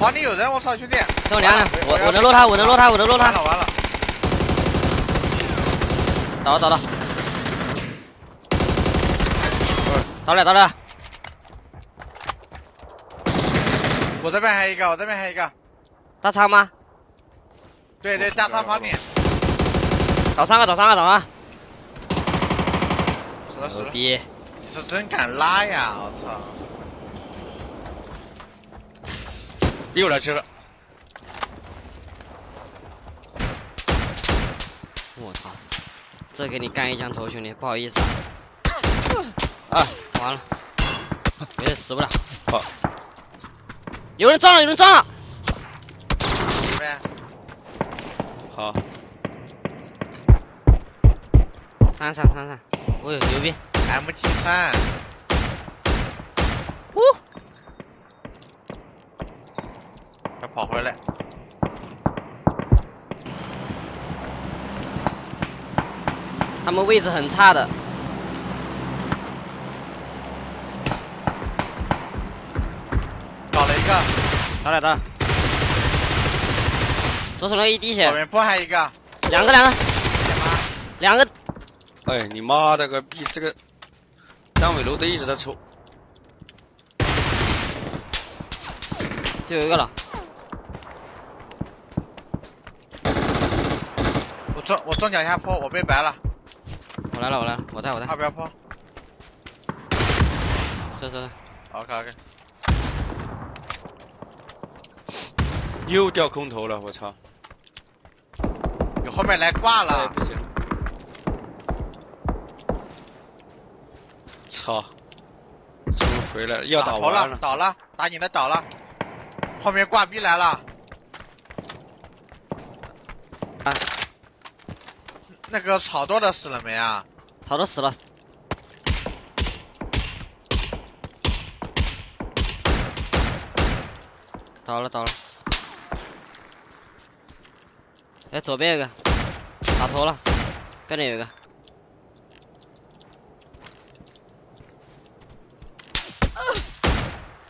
房里有人，我操，兄弟！等我凉凉，我我能落他，我能落他，我能落他。完了完了，倒了倒了，倒了倒了，我这边还有一个，我这边还有一个，大仓吗？对对，大仓房顶，倒三个倒三个倒啊！死了死逼！你是真敢拉呀！我操，又来吃了，我操，这给你干一枪头，兄弟，不好意思啊。啊，完了，有点死不了。好，有人撞了，有人撞了。好，三上三上，哦哟，牛逼！！M 七三，呜，快跑回来！他们位置很差的。搞了一个，打了打了，左手那一滴左血，边坡还一个，两个两个。两个，哎，你妈的个逼，这个单尾楼的一直在抽，就有一个了。我撞我撞脚下坡，我被白了，我来了我来了，我在我在，他不要坡。是是是，？OK OK，又掉空投了，我操，你后面来挂了，再不行，操，终于回来了，要打完了，倒了，打你的倒了，后面挂逼来了。啊，那个草垛的死了没啊？草都死了。倒了倒了。哎，左边有个，打头了，边上有一个。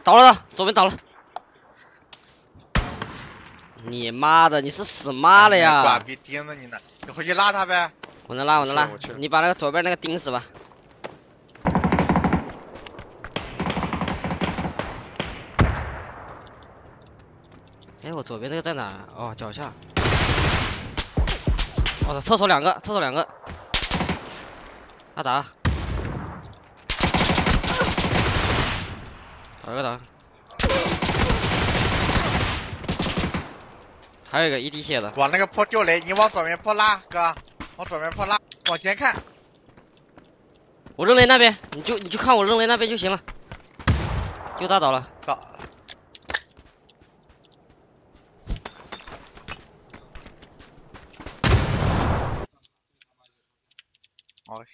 倒了倒，左边倒了。你妈的，你是死妈了呀！你呢，你回去拉他呗。我能拉，我能拉。你把那个左边那个钉死吧。哎，我左边那个在哪？哦，脚下。我操，厕所两个，厕所两个。阿达。打一个打。还有一个一滴血的。往那个坡丢雷，你往左边坡拉，哥，往左边坡拉，往前看。我扔雷那边，你就你就看我扔雷那边就行了。又打倒了，搞。OK。